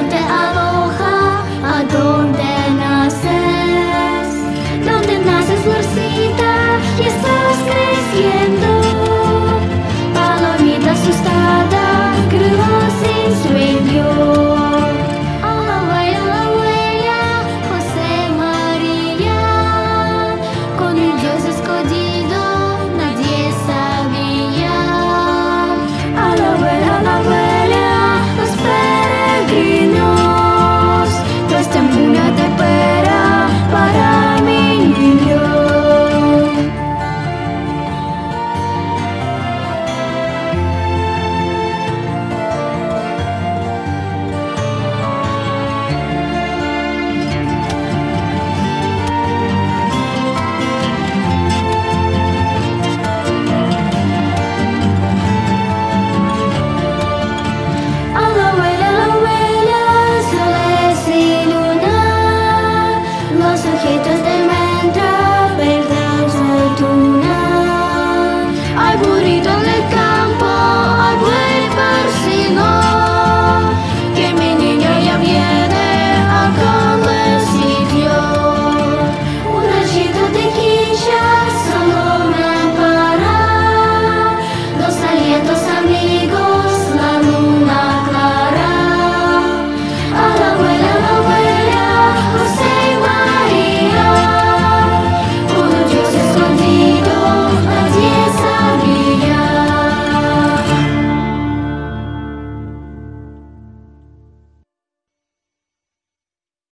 donde aloha, a donde 一つ